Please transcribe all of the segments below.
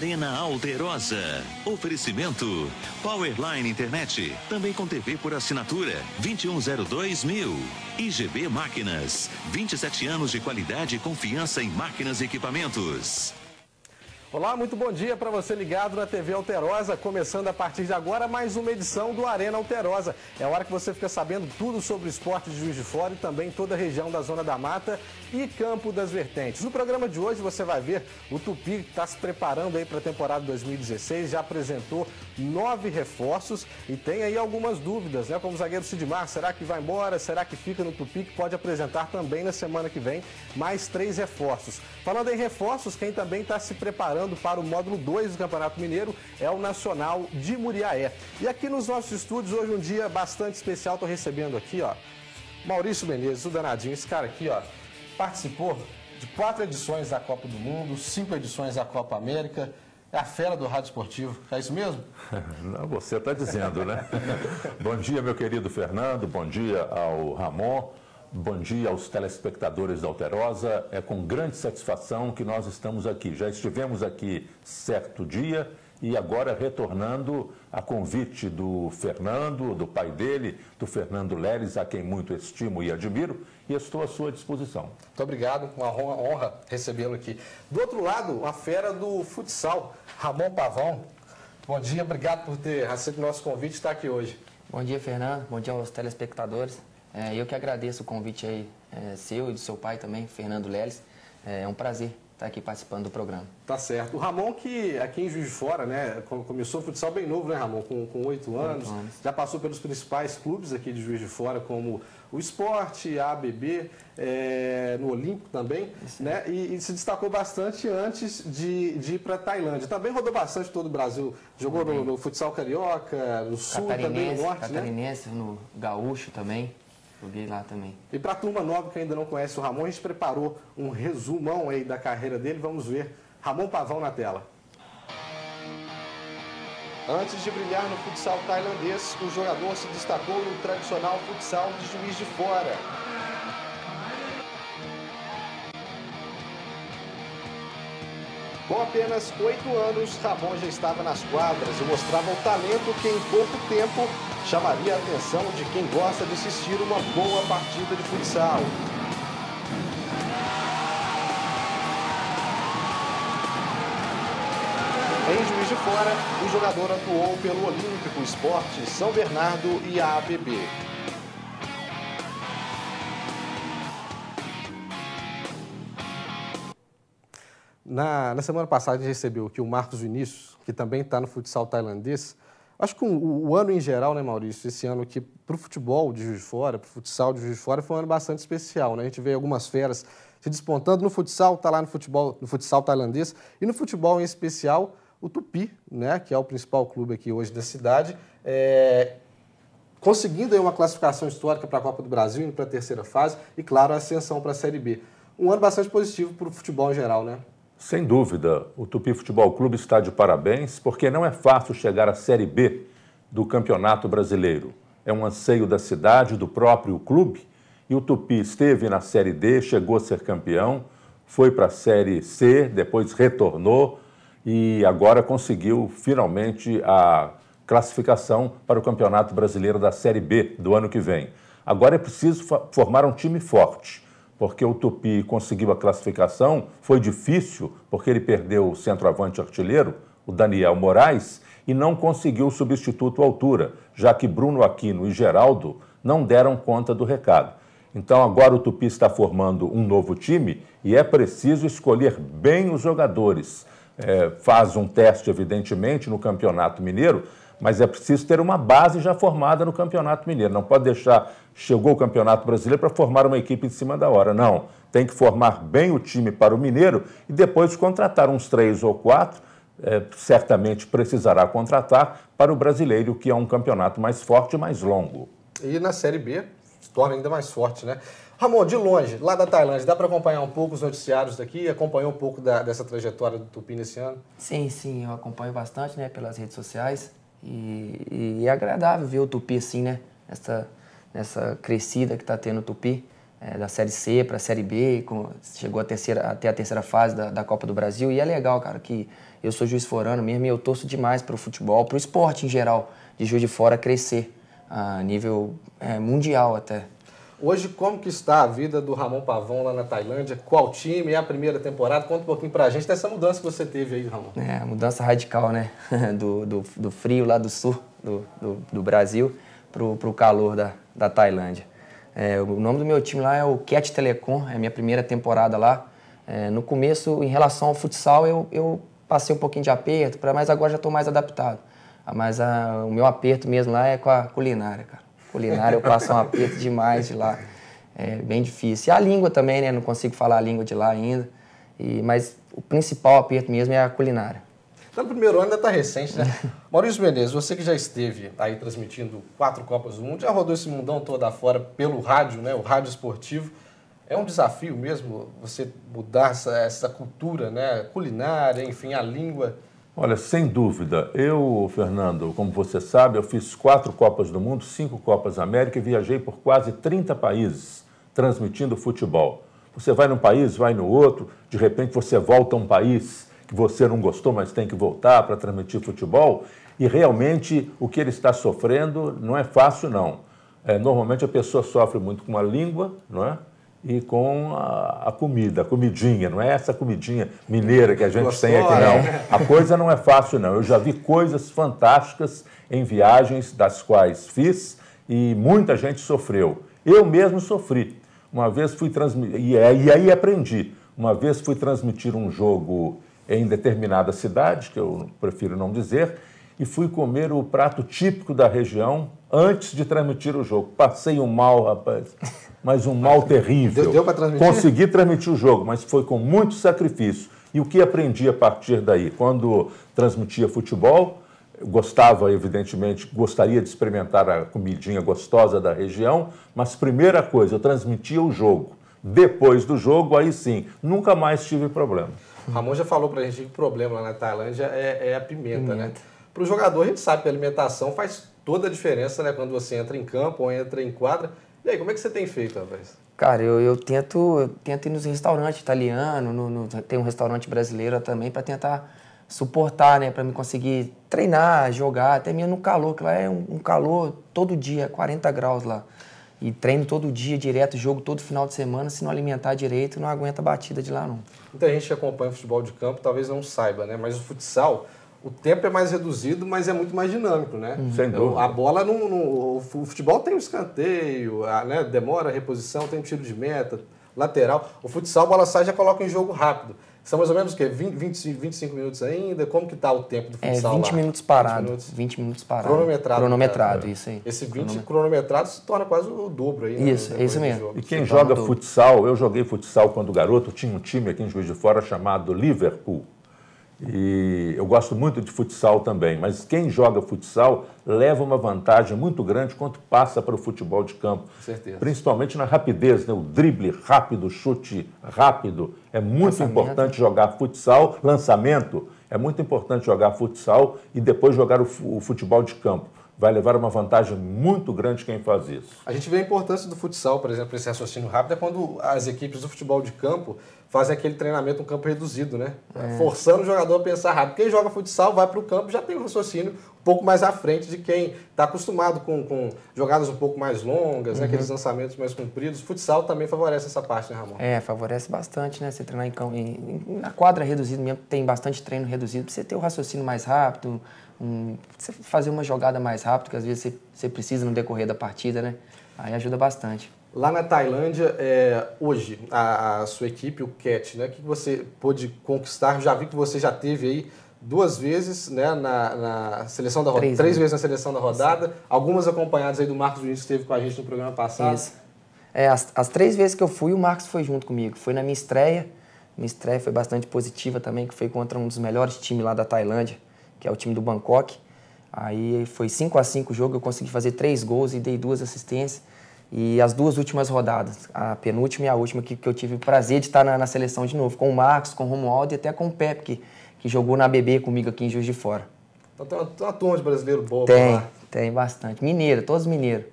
Arena Alterosa. Oferecimento Powerline Internet, também com TV por assinatura 2102 mil. IGB Máquinas, 27 anos de qualidade e confiança em máquinas e equipamentos. Olá, muito bom dia para você ligado na TV Alterosa. Começando a partir de agora mais uma edição do Arena Alterosa. É hora que você fica sabendo tudo sobre o esporte de Juiz de Fora e também toda a região da Zona da Mata e Campo das Vertentes. No programa de hoje você vai ver o Tupi está se preparando aí para a temporada 2016, já apresentou nove reforços e tem aí algumas dúvidas, né? Como o zagueiro Sidmar, será que vai embora? Será que fica no Tupi? Que pode apresentar também na semana que vem mais três reforços. Falando em reforços, quem também está se preparando para o módulo 2 do Campeonato Mineiro é o Nacional de Muriaé. E aqui nos nossos estúdios, hoje um dia bastante especial, estou recebendo aqui, ó, Maurício Menezes, o danadinho, esse cara aqui, ó, participou de quatro edições da Copa do Mundo, cinco edições da Copa América, é a fera do rádio esportivo, é isso mesmo? Não, você está dizendo, né? bom dia, meu querido Fernando, bom dia ao Ramon, bom dia aos telespectadores da Alterosa. É com grande satisfação que nós estamos aqui. Já estivemos aqui certo dia e agora retornando a convite do Fernando, do pai dele, do Fernando Leres, a quem muito estimo e admiro, e estou à sua disposição. Muito obrigado, uma honra recebê-lo aqui. Do outro lado, a fera do futsal, Ramon Pavão. Bom dia, obrigado por ter aceito o nosso convite e estar aqui hoje. Bom dia, Fernando. Bom dia aos telespectadores. É, eu que agradeço o convite aí é, seu e do seu pai também, Fernando Leles. É, é um prazer estar aqui participando do programa. Tá certo. O Ramon, que aqui em Juiz de Fora, né, começou o futsal bem novo, né, Ramon? Com oito anos, anos, Já passou pelos principais clubes aqui de Juiz de Fora, como o Esporte, a ABB, é, no Olímpico também, né? E, e, se destacou bastante antes de, de ir para a Tailândia. Também rodou bastante todo o Brasil. Jogou no, no, futsal carioca, no sul, também no norte, né? Catarinense, né? no gaúcho também. Joguei lá também. E para a turma nova que ainda não conhece o Ramon, a gente preparou um resumão aí da carreira dele. Vamos ver Ramon Pavão na tela. Antes de brilhar no futsal tailandês, o jogador se destacou no tradicional futsal de Juiz de Fora. Com apenas oito anos, Ramon já estava nas quadras e mostrava o talento que em pouco tempo chamaria a atenção de quem gosta de assistir uma boa partida de futsal. Em Juiz de Fora, o jogador atuou pelo Olímpico Esporte São Bernardo e a ABB. Na, na, semana passada a gente recebeu aqui o Marcos Vinícius, que também está no futsal tailandês, Acho que o, o, ano em geral, né, Maurício, esse ano aqui para o futebol de Juiz de Fora, para o futsal de Juiz de Fora, foi um ano bastante especial. Né? A gente vê algumas feras se despontando no futsal, está lá no futebol, no futsal tailandês, e no futebol em especial, o Tupi, né, que é o principal clube aqui hoje da cidade, é, conseguindo uma classificação histórica para a Copa do Brasil, indo para a terceira fase, e claro, a ascensão para a Série B. Um ano bastante positivo para o futebol em geral, né? Sem dúvida, o Tupi Futebol Clube está de parabéns, porque não é fácil chegar à Série B do Campeonato Brasileiro. É um anseio da cidade, do próprio clube, e o Tupi esteve na Série D, chegou a ser campeão, foi para a Série C, depois retornou e agora conseguiu finalmente a classificação para o Campeonato Brasileiro da Série B do ano que vem. Agora é preciso formar um time forte porque o Tupi conseguiu a classificação. Foi difícil, porque ele perdeu o centroavante artilheiro, o Daniel Moraes, e não conseguiu o substituto à altura, já que Bruno Aquino e Geraldo não deram conta do recado. Então agora o Tupi está formando um novo time e é preciso escolher bem os jogadores. É, faz um teste, evidentemente, no Campeonato Mineiro, mas é preciso ter uma base já formada no Campeonato Mineiro. Não pode deixar, chegou o Campeonato Brasileiro para formar uma equipe em cima da hora. Não. Tem que formar bem o time para o Mineiro e depois contratar uns três ou quatro. É, certamente precisará contratar para o brasileiro, que é um campeonato mais forte e mais longo. E na Série B se torna ainda mais forte, né? Ramon, de longe, lá da Tailândia, dá para acompanhar um pouco os noticiários daqui? Acompanhou um pouco da, dessa trajetória do Tupi nesse ano? Sim, sim, eu acompanho bastante né, pelas redes sociais. E, e, é agradável ver o Tupi assim, né? Nessa, nessa crescida que está tendo o Tupi. é, da Série C para a Série B, com, chegou a terceira, até a terceira fase da, da, Copa do Brasil. E é legal, cara, que eu sou juiz forano mesmo e eu torço demais para o futebol, para o esporte em geral, de Juiz de Fora crescer a nível é, mundial até. Hoje, como que está a vida do Ramon Pavão lá na Tailândia? Qual time? É a primeira temporada? Conta um pouquinho pra gente dessa mudança que você teve aí, Ramon. É, mudança radical, né? Do, do, do frio lá do sul do, do, do Brasil pro, pro calor da, da Tailândia. É, o nome do meu time lá é o Cat Telecom, é a minha primeira temporada lá. É, no começo, em relação ao futsal, eu, eu passei um pouquinho de aperto, mas agora já estou mais adaptado. Mas a, o meu aperto mesmo lá é com a culinária, cara. Culinária eu passo um aperto demais de lá. É bem difícil. E a língua também, né? Não consigo falar a língua de lá ainda. E, mas o principal aperto mesmo é a culinária. Então, no primeiro ano ainda está recente, né? Maurício Menezes, você que já esteve aí transmitindo quatro Copas do Mundo, já rodou esse mundão todo afora pelo rádio, né? O rádio esportivo. É um desafio mesmo você mudar essa, essa cultura, né? Culinária, enfim, a língua. Olha, sem dúvida. Eu, Fernando, como você sabe, eu fiz quatro Copas do Mundo, cinco Copas América e viajei por quase 30 países transmitindo futebol. Você vai num país, vai no outro, de repente você volta a um país que você não gostou, mas tem que voltar para transmitir futebol. E realmente o que ele está sofrendo não é fácil, não. É, normalmente a pessoa sofre muito com a língua, não é? E com a, a, comida, a comidinha, não é essa comidinha mineira que a gente tem aqui, não. É. A coisa não é fácil, não. Eu já vi coisas fantásticas em viagens das quais fiz e muita gente sofreu. Eu mesmo sofri. Uma vez fui transmitir, e aí aprendi. Uma vez fui transmitir um jogo em determinada cidade, que eu prefiro não dizer, e fui comer o prato típico da região antes de transmitir o jogo. Passei um mal, rapaz, mas um mal terrível. Deu, deu para transmitir? Consegui transmitir o jogo, mas foi com muito sacrifício. E o que aprendi a partir daí? Quando transmitia futebol, gostava, evidentemente, gostaria de experimentar a comidinha gostosa da região, mas primeira coisa, eu transmitia o jogo. Depois do jogo, aí sim, nunca mais tive problema. O Ramon já falou pra gente que o problema lá na Tailândia é, é a pimenta, né? pimenta. né? Para o jogador, a gente sabe que a alimentação faz toda a diferença, né? Quando você entra em campo ou entra em quadra. E aí, como é que você tem feito, rapaz? Cara, eu, eu tento, eu tento ir nos restaurantes italianos, no, no, tem um restaurante brasileiro também, para tentar suportar, né? Para me conseguir treinar, jogar, até mesmo no calor, que lá é um, um calor todo dia, 40 graus lá. E treino todo dia, direto, jogo todo final de semana. Se não alimentar direito, não aguenta a batida de lá, não. Muita gente que acompanha o futebol de campo talvez não saiba, né? Mas o futsal, o tempo é mais reduzido, mas é muito mais dinâmico, né? Uhum. Sem dúvida. A bola, não, não, o futebol tem um escanteio, a, né? demora a reposição, tem um tiro de meta, lateral. O futsal, a bola sai já coloca em jogo rápido. São mais ou menos o quê? 20, 20, 25 minutos ainda? Como que está o tempo do é, futsal É, 20 lá? minutos parado. 20 minutos, 20 minutos parado. Cronometrado. Cronometrado, isso aí. Esse 20 cronometrado se torna quase o dobro aí. Né, isso, né, isso mesmo. E quem joga futsal, eu joguei futsal quando garoto, tinha um time aqui em Juiz de Fora chamado Liverpool. E eu gosto muito de futsal também, mas quem joga futsal leva uma vantagem muito grande quando passa para o futebol de campo. Certeza. Principalmente na rapidez, né? o drible rápido, o chute rápido. É muito lançamento. importante jogar futsal, lançamento. É muito importante jogar futsal e depois jogar o futebol de campo vai levar uma vantagem muito grande quem faz isso. A gente vê a importância do futsal, por exemplo, esse raciocínio rápido, é quando as equipes do futebol de campo fazem aquele treinamento um campo reduzido, né? É. Forçando o jogador a pensar rápido. Quem joga futsal vai para o campo já tem um raciocínio um pouco mais à frente de quem está acostumado com, com, jogadas um pouco mais longas, uhum. né? aqueles lançamentos mais compridos. Futsal também favorece essa parte, né, Ramon? É, favorece bastante, né? Você treinar em campo. Na quadra reduzida mesmo, tem bastante treino reduzido, para você ter o raciocínio mais rápido, um, você fazer uma jogada mais rápido, que às vezes você, você precisa no decorrer da partida, né? Aí ajuda bastante. Lá na Tailândia, é, hoje, a, a, sua equipe, o CAT, né, o que você pôde conquistar? Já vi que você já teve aí duas vezes né, na, na seleção da rodada, três, três vezes na seleção da rodada, algumas acompanhadas aí do Marcos Vinícius que esteve com a gente no programa passado. Isso. É, as, as três vezes que eu fui, o Marcos foi junto comigo. Foi na minha estreia, minha estreia foi bastante positiva também, que foi contra um dos melhores times lá da Tailândia, que é o time do Bangkok. Aí foi 5 a 5 o jogo, eu consegui fazer três gols e dei duas assistências. E as duas últimas rodadas, a penúltima e a última, que, que eu tive o prazer de estar na, na, seleção de novo, com o Marcos, com o Romualdo e até com o Pepe, que, que jogou na BB comigo aqui em Juiz de Fora. Então tem uma, tem uma turma de brasileiro boa Tem, tem bastante. Mineiro, todos mineiros.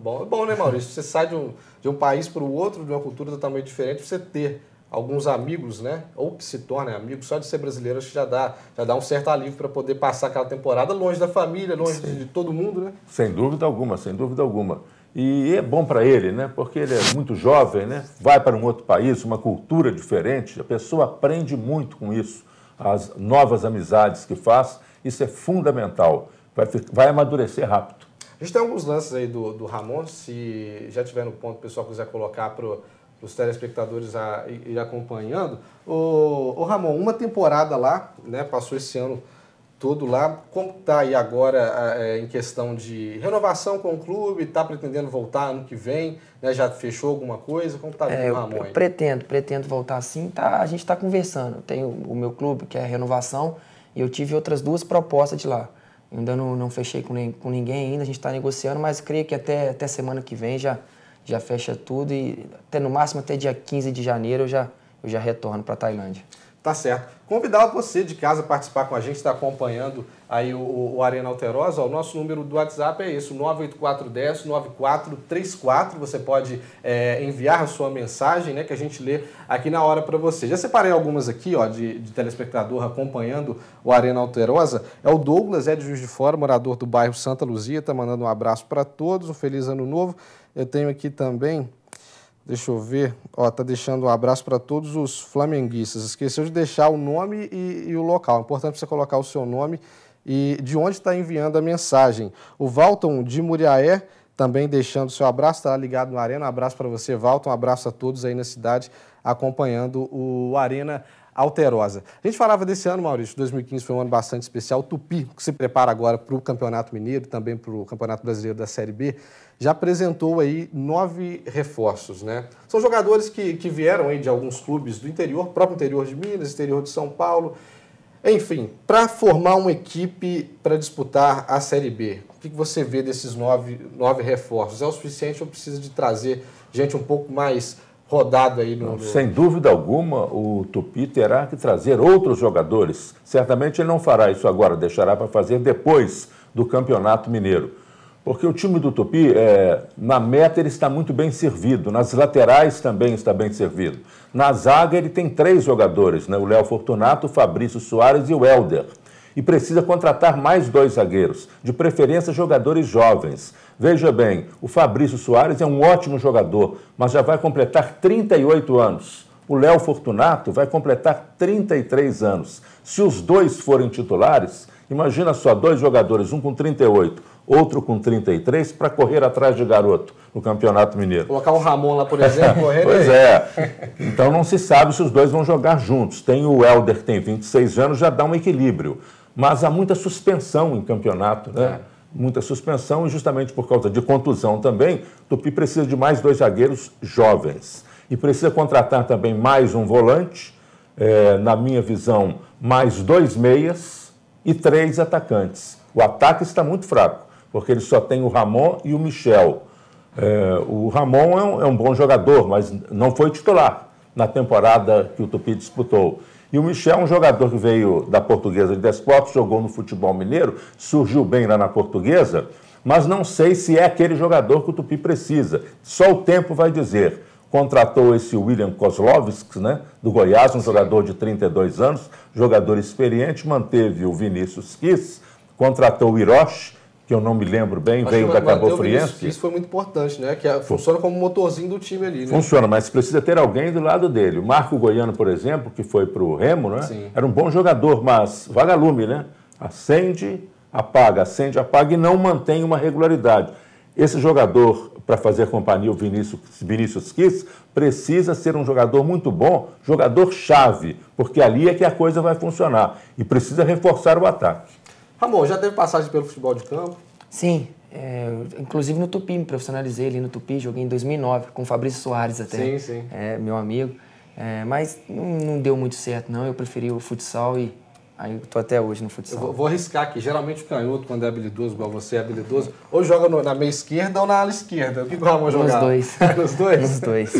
Bom, é bom, né, Maurício? Você sai de um, de um país para o outro, de uma cultura totalmente diferente, você ter alguns amigos, né? Ou que se tornem amigos, só de ser brasileiro, acho que já dá, já dá um certo alívio para poder passar aquela temporada longe da família, longe de, de, todo mundo, né? Sem dúvida alguma, sem dúvida alguma. E é bom para ele, né? Porque ele é muito jovem, né? Vai para um outro país, uma cultura diferente, a pessoa aprende muito com isso. As novas amizades que faz, isso é fundamental. Vai, vai amadurecer rápido. A gente tem alguns lances aí do, do Ramon, se já tiver no ponto o pessoal quiser colocar para os telespectadores a, ir acompanhando. O, o Ramon, uma temporada lá, né, passou esse ano todo lá. Como está aí agora é, em questão de renovação com o clube? Está pretendendo voltar ano que vem? Né? Já fechou alguma coisa? Como está é, o Ramon aí? Pretendo, pretendo voltar sim. Tá, a gente está conversando. Tenho o meu clube, que é a renovação, e eu tive outras duas propostas de lá. Eu ainda não, não fechei com, nem, com ninguém ainda, a gente está negociando, mas creio que até, até semana que vem já, já fecha tudo e até no máximo até dia 15 de janeiro eu já, eu já retorno para a Tailândia. Tá certo. Convidar você de casa a participar com a gente, está acompanhando aí o, o, Arena Alterosa. O nosso número do WhatsApp é esse, 98410-9434. Você pode é, enviar a sua mensagem, né, que a gente lê aqui na hora para você. Já separei algumas aqui, ó, de, de telespectador acompanhando o Arena Alterosa. É o Douglas, é de Juiz de Fora, morador do bairro Santa Luzia, tá mandando um abraço para todos, um feliz ano novo. Eu tenho aqui também Deixa eu ver. Ó, tá deixando um abraço para todos os flamenguistas. Esqueceu de deixar o nome e, e o local. É importante você colocar o seu nome e de onde está enviando a mensagem. O Valton de Muriaé também deixando seu abraço, está ligado no Arena. Um abraço para você, Valton. Um abraço a todos aí na cidade acompanhando o Arena Alterosa. A gente falava desse ano, Maurício, 2015 foi um ano bastante especial. O Tupi, que se prepara agora para o Campeonato Mineiro, também para o Campeonato Brasileiro da Série B já apresentou aí nove reforços, né? São jogadores que, que vieram aí de alguns clubes do interior, próprio interior de Minas, interior de São Paulo, enfim, para formar uma equipe para disputar a Série B. O que você vê desses nove, nove reforços? É o suficiente ou precisa de trazer gente um pouco mais rodada aí no, no... Sem dúvida alguma, o Tupi terá que trazer outros jogadores. Certamente ele não fará isso agora, deixará para fazer depois do Campeonato Mineiro. Porque o time do Tupi, é, na meta, ele está muito bem servido, nas laterais também está bem servido. Na zaga, ele tem três jogadores, né? o Léo Fortunato, o Fabrício Soares e o Helder. E precisa contratar mais dois zagueiros, de preferência jogadores jovens. Veja bem, o Fabrício Soares é um ótimo jogador, mas já vai completar 38 anos. O Léo Fortunato vai completar 33 anos. Se os dois forem titulares, imagina só, dois jogadores, um com 38, outro com 33, para correr atrás de garoto no Campeonato Mineiro. Colocar o Ramon lá, por exemplo, correr. pois é. Então não se sabe se os dois vão jogar juntos. Tem o Helder, que tem 26 anos, já dá um equilíbrio. Mas há muita suspensão em campeonato, né? É. Muita suspensão e justamente por causa de contusão também, Tupi precisa de mais dois zagueiros jovens. E precisa contratar também mais um volante, é, na minha visão, mais dois meias e três atacantes. O ataque está muito fraco porque ele só tem o Ramon e o Michel. É, o Ramon é um, é um, bom jogador, mas não foi titular na temporada que o Tupi disputou. E o Michel é um jogador que veio da Portuguesa de Desportos, jogou no futebol mineiro, surgiu bem lá na Portuguesa, mas não sei se é aquele jogador que o Tupi precisa. Só o tempo vai dizer. Contratou esse William Kozlovski, né, do Goiás, um jogador de 32 anos, jogador experiente, manteve o Vinícius Kiss, contratou o Hiroshi, que eu não me lembro bem, Acho veio da Cabo Friense. Isso foi muito importante, né? Que é, funciona como motorzinho do time ali, né? Funciona, mas precisa ter alguém do lado dele. O Marco Goiano, por exemplo, que foi para o Remo, né? Sim. Era um bom jogador, mas vagalume, né? Acende, apaga, acende, apaga e não mantém uma regularidade. Esse jogador, para fazer companhia, o Vinícius, Vinícius Kiss, precisa ser um jogador muito bom, jogador-chave, porque ali é que a coisa vai funcionar. E precisa reforçar o ataque. Ramon, já teve passagem pelo futebol de campo? Sim, é, inclusive no Tupi, me profissionalizei ali no Tupi, joguei em 2009 com o Fabrício Soares até. Sim, sim. É, meu amigo. É, mas não, não, deu muito certo, não. Eu preferi o futsal e aí estou até hoje no futsal. Eu vou, vou, arriscar aqui. Geralmente o canhoto, quando é habilidoso, igual você é habilidoso, ou joga no, na meia esquerda ou na ala esquerda. O que o Ramon jogava? Nos dois. Nos dois? Nos dois.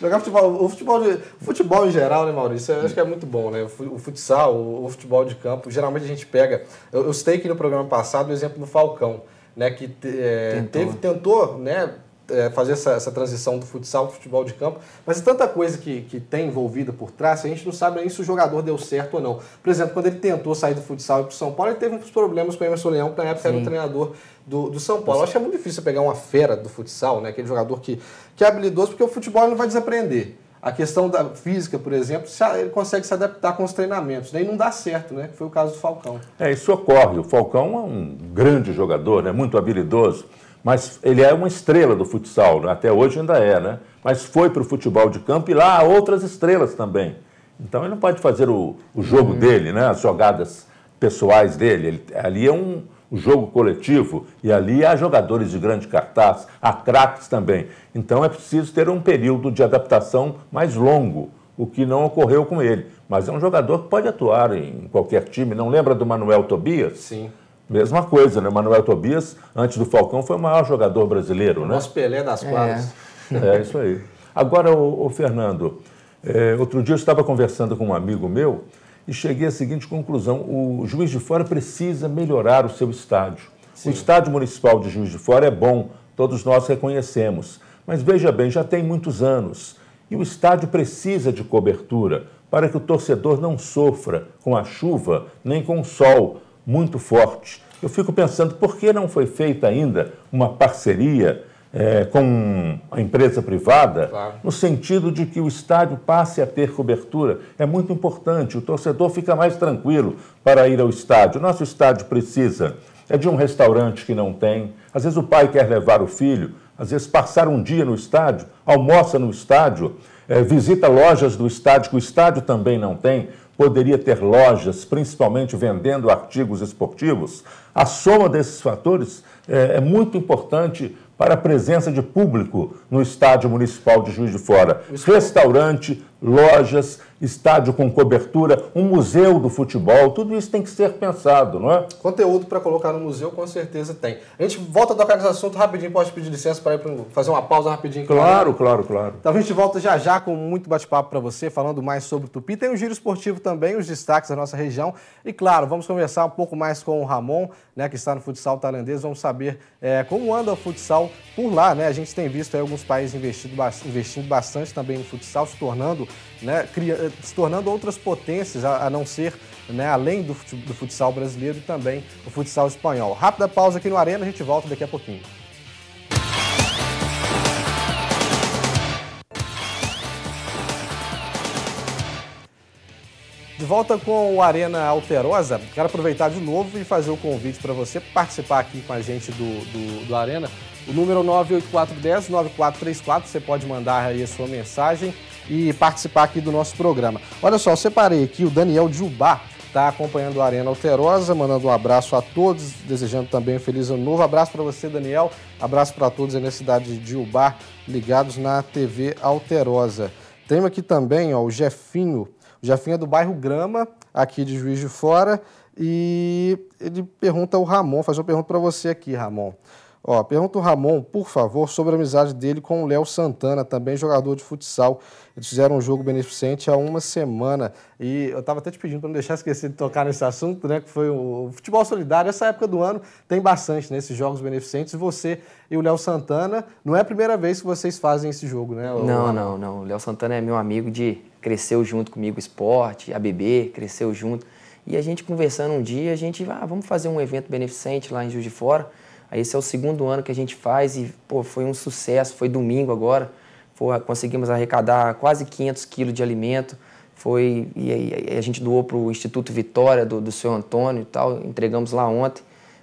Jogar futebol, o futebol, de, futebol em geral, né, Maurício? Eu acho que é muito bom, né? O futsal, o, futebol de campo, geralmente a gente pega. Eu, eu citei aqui no programa passado o exemplo do Falcão. né, que é, tentou. Teve, tentou né, é, fazer essa, essa, transição do futsal para futebol de campo, mas é tanta coisa que, que tem envolvida por trás, a gente não sabe nem se o jogador deu certo ou não. Por exemplo, quando ele tentou sair do futsal e para o São Paulo, ele teve uns problemas com o Emerson Leão, que na época Sim. era o treinador do, do São Paulo. Eu acho que é muito difícil pegar uma fera do futsal, né, aquele jogador que, que é habilidoso, porque o futebol não vai desaprender. A questão da física, por exemplo, ele consegue se adaptar com os treinamentos. Daí não dá certo, né? Foi o caso do Falcão. É, isso ocorre. O Falcão é um grande jogador, né? muito habilidoso, mas ele é uma estrela do futsal, né? até hoje ainda é, né? Mas foi para o futebol de campo e lá há outras estrelas também. Então ele não pode fazer o, o jogo uhum. dele, né? As jogadas pessoais dele. Ele, ali é um, o jogo coletivo, e ali há jogadores de grande cartaz, há craques também. Então é preciso ter um período de adaptação mais longo, o que não ocorreu com ele. Mas é um jogador que pode atuar em qualquer time. Não lembra do Manuel Tobias? Sim. Mesma coisa, né? Manuel Tobias, antes do Falcão, foi o maior jogador brasileiro, o né? Nosso Pelé das quadras. É, é isso aí. Agora, o, o Fernando, é, outro dia eu estava conversando com um amigo meu e cheguei à seguinte conclusão: o Juiz de Fora precisa melhorar o seu estádio. Sim. O estádio municipal de Juiz de Fora é bom, todos nós reconhecemos. Mas veja bem, já tem muitos anos e o estádio precisa de cobertura para que o torcedor não sofra com a chuva nem com o sol muito forte. Eu fico pensando por que não foi feita ainda uma parceria é, com a empresa privada, claro. no sentido de que o estádio passe a ter cobertura. É muito importante, o torcedor fica mais tranquilo para ir ao estádio. Nosso estádio precisa é de um restaurante que não tem. Às vezes o pai quer levar o filho, às vezes passar um dia no estádio, almoça no estádio, é, visita lojas do estádio que o estádio também não tem. Poderia ter lojas, principalmente vendendo artigos esportivos. A soma desses fatores é, é muito importante para a presença de público no Estádio Municipal de Juiz de Fora. Restaurante, lojas, estádio com cobertura, um museu do futebol, tudo isso tem que ser pensado, não é? Conteúdo para colocar no museu com certeza tem. A gente volta a tocar nesse assunto rapidinho, pode pedir licença para fazer uma pausa rapidinho. Claro, claro, claro. Então a gente volta já já com muito bate-papo para você, falando mais sobre o Tupi. Tem o giro esportivo também, os destaques da nossa região. E claro, vamos conversar um pouco mais com o Ramon, né, que está no futsal tailandês. Vamos saber é, como anda o futsal por lá, né? A gente tem visto alguns países investindo, investindo bastante também no futsal, se tornando, né, se tornando outras potências, a, a não ser, né, além do, do futsal brasileiro e também o futsal espanhol. Rápida pausa aqui no Arena, a gente volta daqui a pouquinho. De volta com o Arena Alterosa, quero aproveitar de novo e fazer o convite para você participar aqui com a gente do, do, do Arena. O número 98410-9434, você pode mandar aí a sua mensagem e participar aqui do nosso programa. Olha só, eu separei aqui o Daniel Jubá, está acompanhando o Arena Alterosa, mandando um abraço a todos, desejando também um feliz ano novo. Abraço para você, Daniel. Abraço para todos aí na cidade de Jubá, ligados na TV Alterosa. Tem aqui também ó, o Jefinho, o Jefinho é do bairro Grama, aqui de Juiz de Fora, e ele pergunta ao Ramon, faz uma pergunta para você aqui, Ramon. Ó, pergunta o Ramon, por favor, sobre a amizade dele com o Léo Santana, também jogador de futsal. Eles fizeram um jogo beneficente há uma semana. E eu estava até te pedindo para não deixar esquecer de tocar nesse assunto, né? Que foi o futebol solidário. Essa época do ano tem bastante nesses né, jogos beneficentes. E você e o Léo Santana, não é a primeira vez que vocês fazem esse jogo, né? Não, não, não. O Léo Santana é meu amigo de cresceu junto comigo esporte, a bebê, cresceu junto. E a gente conversando um dia, a gente, ah, vamos fazer um evento beneficente lá em Juiz de Fora. Aí esse é o segundo ano que a gente faz e pô, foi um sucesso, foi domingo agora. Foi, conseguimos arrecadar quase 500 quilos de alimento. Foi, e, e a gente doou para o Instituto Vitória, do, do seu Antônio e tal, entregamos lá ontem.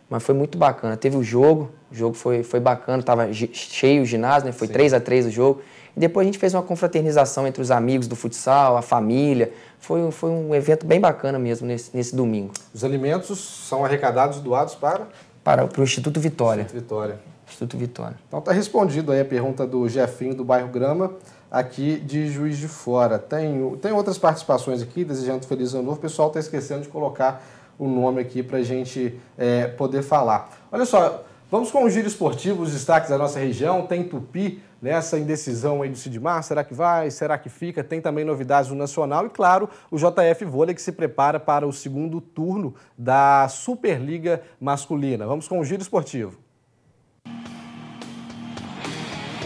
Mas foi muito bacana. Teve o jogo, o jogo foi, foi bacana, estava cheio o ginásio, né? foi Sim. 3 a 3 o jogo. E depois a gente fez uma confraternização entre os amigos do futsal, a família. Foi, foi um evento bem bacana mesmo nesse, nesse domingo. Os alimentos são arrecadados, doados para? Para, para o Instituto Vitória. Instituto Vitória. Instituto Vitória. Então está respondido aí a pergunta do Jefinho do bairro Grama, aqui de Juiz de Fora. Tem, tem outras participações aqui, desejando feliz ano novo. O pessoal está esquecendo de colocar o nome aqui para a gente é, poder falar. Olha só, vamos com o giro esportivo, os destaques da nossa região. Tem Tupi nessa indecisão aí do Sidmar, será que vai, será que fica? Tem também novidades no Nacional e, claro, o JF Vôlei que se prepara para o segundo turno da Superliga Masculina. Vamos com o giro esportivo.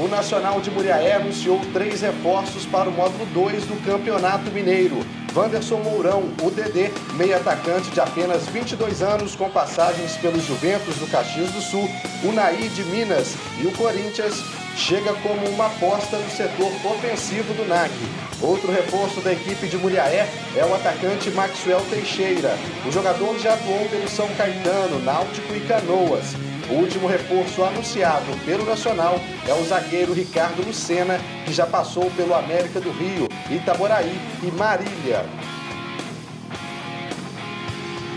O Nacional de Muriaé anunciou três reforços para o módulo 2 do Campeonato Mineiro. Wanderson Mourão, o Dedê, meio atacante de apenas 22 anos, com passagens pelos Juventus do Caxias do Sul, o Naí de Minas e o Corinthians, chega como uma aposta no setor ofensivo do NAC. Outro reforço da equipe de Muriaé é o atacante Maxwell Teixeira. O jogador já atuou pelo São Caetano, Náutico e Canoas. O último reforço anunciado pelo Nacional é o zagueiro Ricardo Lucena, que já passou pelo América do Rio, Itaboraí e Marília.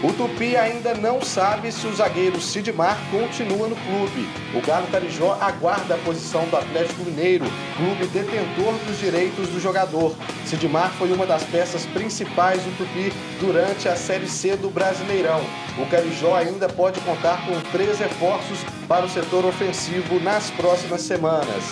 O Tupi ainda não sabe se o zagueiro Sidmar continua no clube. O Galo Tarijó aguarda a posição do Atlético Mineiro, clube detentor dos direitos do jogador. Sidmar foi uma das peças principais do Tupi durante a Série C do Brasileirão. O Carijó ainda pode contar com três reforços para o setor ofensivo nas próximas semanas.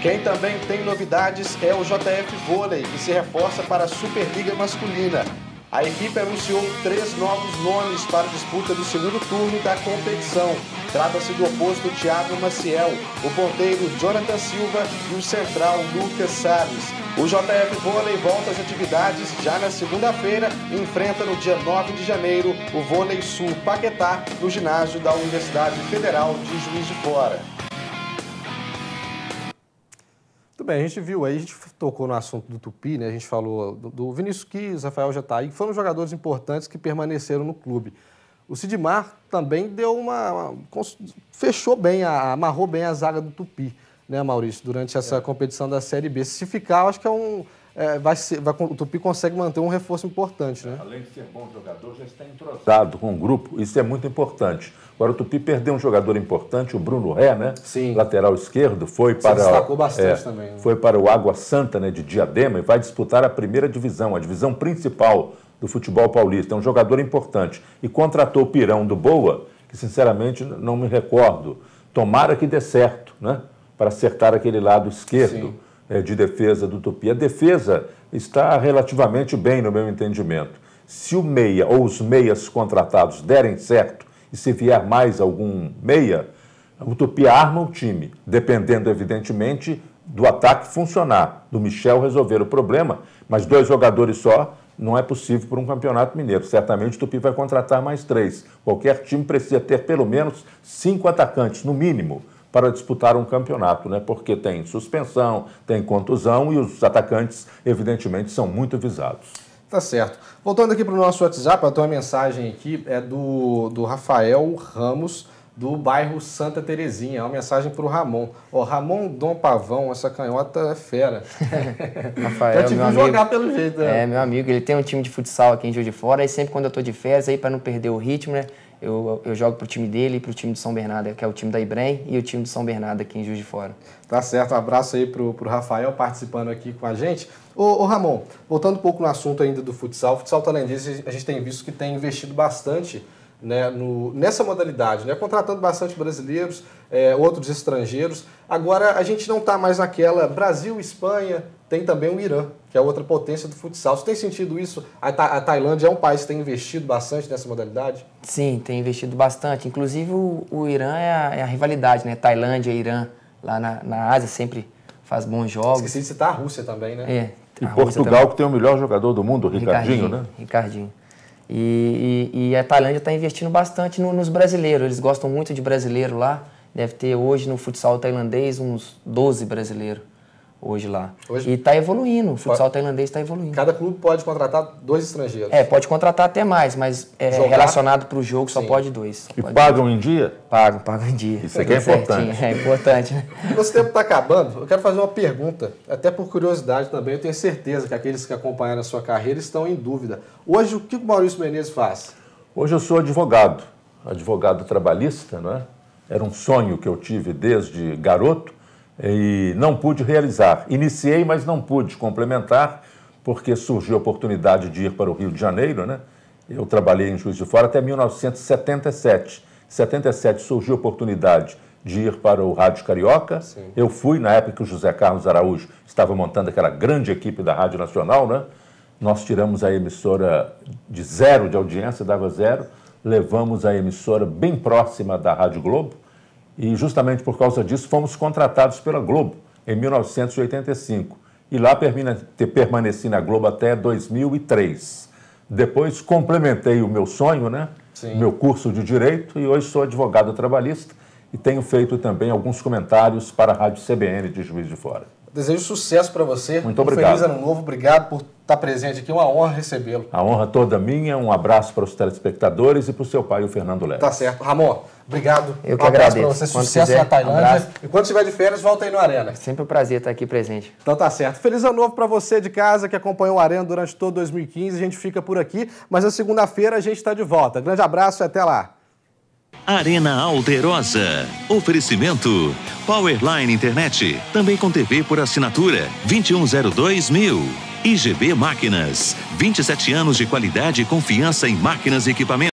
Quem também tem novidades é o JF Vôlei, que se reforça para a Superliga Masculina. A equipe anunciou três novos nomes para a disputa do segundo turno da competição. Trata-se do oposto Thiago Maciel, o ponteiro Jonathan Silva e o central Lucas Salles. O JF Vôlei volta às atividades já na segunda-feira e enfrenta no dia 9 de janeiro o Vôlei Sul Paquetá no ginásio da Universidade Federal de Juiz de Fora. Muito bem, a gente viu aí, a gente tocou no assunto do Tupi, né? A gente falou do, do Vinícius Quis, Rafael Jataí, que foram jogadores importantes que permaneceram no clube. O Sidmar também deu uma, uma fechou bem, amarrou bem a zaga do Tupi, né, Maurício, durante essa é. competição da Série B. Se ficar, acho que é um é, vai ser, vai, o Tupi consegue manter um reforço importante, né? Além de ser bom jogador, já está entrosado com o grupo, isso é muito importante. Agora o Tupi perdeu um jogador importante, o Bruno Ré, né? Sim. Lateral esquerdo, foi Se para destacou bastante é, também. Né? Foi para o Água Santa, né, de Diadema e vai disputar a primeira divisão, a divisão principal do futebol paulista. É um jogador importante e contratou o Pirão do Boa, que sinceramente não me recordo. Tomara que dê certo, né? Para acertar aquele lado esquerdo. Sim de defesa do Tupi. A defesa está relativamente bem, no meu entendimento. Se o meia ou os meias contratados derem certo e se vier mais algum meia, o Tupi arma o time, dependendo, evidentemente, do ataque funcionar, do Michel resolver o problema, mas dois jogadores só não é possível para um campeonato mineiro. Certamente o Tupi vai contratar mais três. Qualquer time precisa ter pelo menos cinco atacantes, no mínimo para disputar um campeonato, né? porque tem suspensão, tem contusão e os atacantes, evidentemente, são muito visados. Tá certo. Voltando aqui para o nosso WhatsApp, eu tenho uma mensagem aqui, é do, do Rafael Ramos, do bairro Santa Terezinha. É uma mensagem para o Ramon. Ó, Ramon Dom Pavão, essa canhota é fera. Rafael, Já te viu jogar pelo jeito. Né? É, meu amigo, ele tem um time de futsal aqui em Juiz de Fora, e sempre quando eu estou de férias, aí para não perder o ritmo, né? Eu, eu jogo pro time dele e pro time de São Bernardo, que é o time da Ibrem, e o time de São Bernardo aqui em Juiz de Fora. Tá certo, um abraço aí pro, pro Rafael participando aqui com a gente. Ô, ô Ramon, voltando um pouco no assunto ainda do futsal, o futsal tailandês a gente tem visto que tem investido bastante né, no, nessa modalidade, né, contratando bastante brasileiros, é, outros estrangeiros. Agora a gente não está mais naquela Brasil, Espanha, tem também o Irã, que é outra potência do futsal. Você tem sentido isso? A, a Tailândia é um país que tem investido bastante nessa modalidade? Sim, tem investido bastante. Inclusive o, o Irã é a, é a, rivalidade, né? Tailândia, Irã, lá na, na Ásia sempre faz bons jogos. Esqueci de citar a Rússia também, né? É. E Portugal, que tem o melhor jogador do mundo, o Ricardinho, Ricardinho né? Ricardinho. E, e, e a Tailândia está investindo bastante no, nos brasileiros. Eles gostam muito de brasileiro lá. Deve ter hoje no futsal tailandês uns 12 brasileiros hoje lá. Hoje? E está evoluindo. O futsal pode... tailandês está evoluindo. Cada clube pode contratar dois estrangeiros. É, pode contratar até mais, mas é, relacionado para o jogo Sim. só pode dois. E pode pagam dois. em dia? Pagam, pagam em dia. Isso aqui é importante. É importante, né? Nosso tempo está acabando. Eu quero fazer uma pergunta, até por curiosidade também. Eu tenho certeza que aqueles que acompanharam a sua carreira estão em dúvida. Hoje, o que o Maurício Menezes faz? Hoje eu sou advogado, advogado trabalhista, não é? Era um sonho que eu tive desde garoto e não pude realizar. Iniciei, mas não pude complementar, porque surgiu a oportunidade de ir para o Rio de Janeiro, né? Eu trabalhei em Juiz de Fora até 1977. Em 77 surgiu a oportunidade de ir para o Rádio Carioca. Sim. Eu fui na época que o José Carlos Araújo estava montando aquela grande equipe da Rádio Nacional, né? Nós tiramos a emissora de zero de audiência, dava zero, levamos a emissora bem próxima da Rádio Globo E justamente por causa disso fomos contratados pela Globo em 1985. E lá permaneci na Globo até 2003. Depois complementei o meu sonho, né? Sim. Meu curso de Direito e hoje sou advogado trabalhista e tenho feito também alguns comentários para a Rádio CBN de Juiz de Fora. Desejo sucesso para você. Muito obrigado. Um feliz ano novo. Obrigado por estar presente aqui. Uma honra recebê-lo. A honra toda minha. Um abraço para os telespectadores e para o seu pai, o Fernando Leves. Tá certo. Ramon, obrigado. Eu que um abraço para você. Quando sucesso quiser, na Tailândia. Um e quando estiver de férias, volta aí no Arena. Sempre um prazer estar aqui presente. Então tá certo. Feliz ano novo para você de casa que acompanhou o Arena durante todo 2015. A gente fica por aqui, mas na segunda-feira a gente está de volta. Grande abraço e até lá. Arena Alterosa. Oferecimento. Powerline Internet. Também com TV por assinatura. 2102 mil. IGB Máquinas. 27 anos de qualidade e confiança em máquinas e equipamentos.